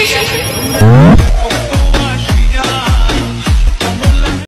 Thank you.